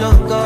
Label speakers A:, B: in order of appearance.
A: long ago